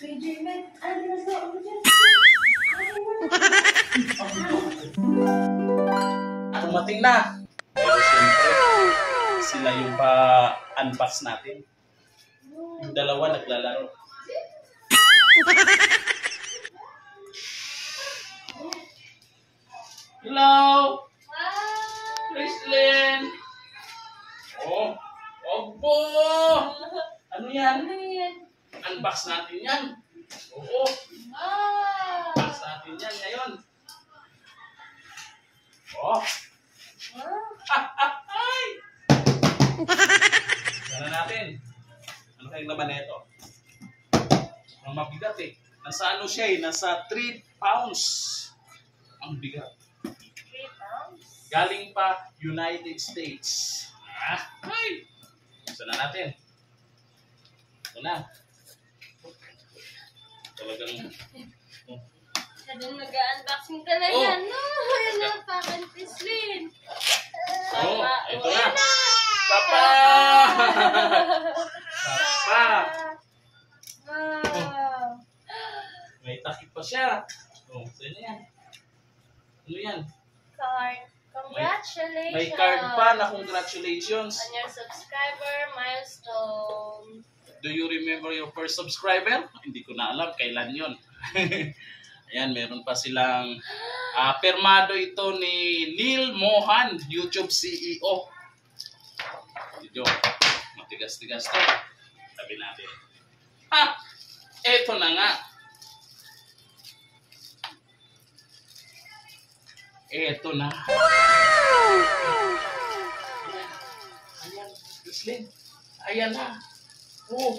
KJ, man. Ano ginagawa mo dyan? Dumating na. Sila yung pa-unbox natin. Yung dalawa naglalaro. Hello! Chrislyn! Oh, opo! Ano yan? Unbox natin yan. Oo, unbox natin yan ngayon. Oh! Ay! Sana natin. Ano kayong laman na ito? Ang mabigat eh. Nasa ano siya eh? Nasa 3 pounds. Ang bigat. Three pounds? Galing pa United States. Ah, ay! Sana natin. Ito na. Talagang Siya din mag-unboxing talaga, Oh. no? Ayan na, pakan Pislin. Oh, Papa, ito uwi na. Papa! Papa! Wow! May takip pa siya. Oh, saan yan? Ano yan? Card. Congratulations! May card pa na congratulations. On your subscriber milestone. Do you remember your first subscriber? Hindi ko na alam kailan yon. Ayan, meron pa silang ah, permado ito ni Neil Mohan, YouTube CEO. Medyo matigas-tigas to. Sabi natin. Ha! Eto na nga. Eto na. Ayan, Gislin. Ayan na. Oh.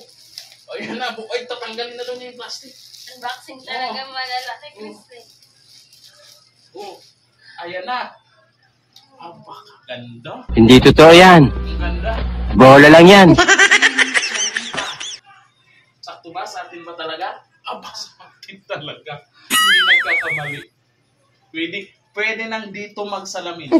Ayan na. Bu- Ay, tatanggalin na doon yung plastic. Unboxing talaga malalaki, Oh. Pislin. Oh. Ayan na. Aba, ganda. Hindi totoo yan. Ang ganda. Bola lang yan. Sakto ba? Sa atin ba talaga? Aba, sa atin talaga. Hindi nagkakamali. Pwede, pwede nang dito magsalamin.